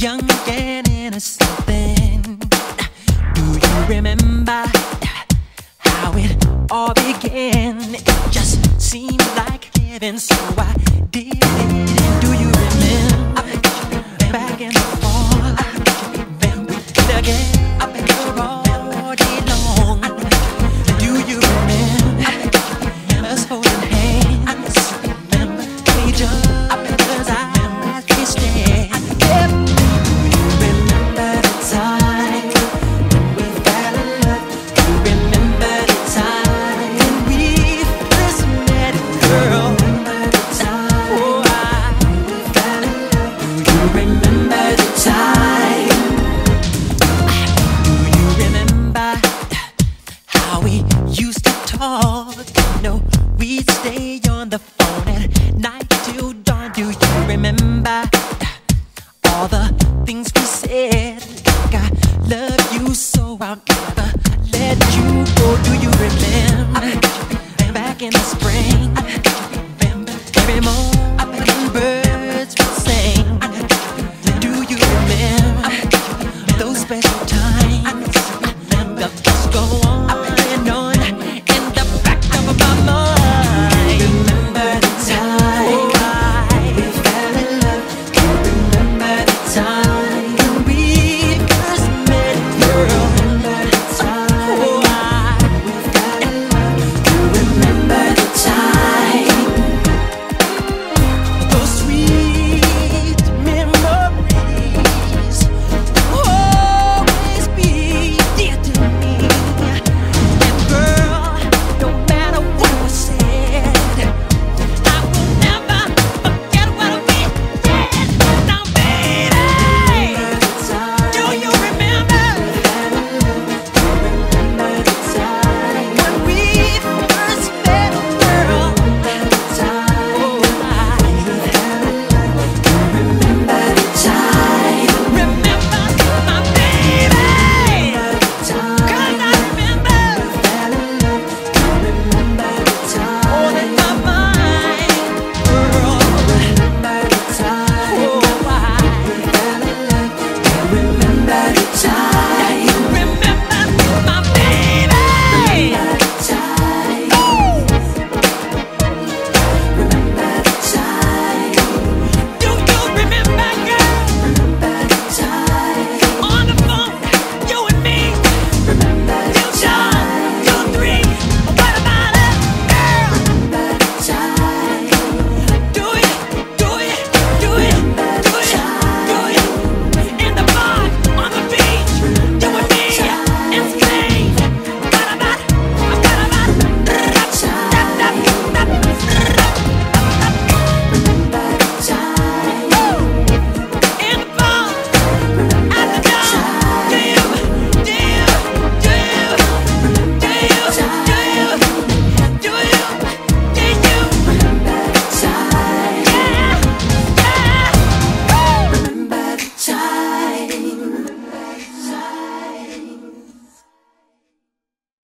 young and innocent then. Do you remember how it all began? It just seemed like heaven, so I did it. Do you remember? how we used to talk. No, we'd stay on the phone at night till dawn. Do you remember all the things we said? Like I love you so I'll never let you go. Do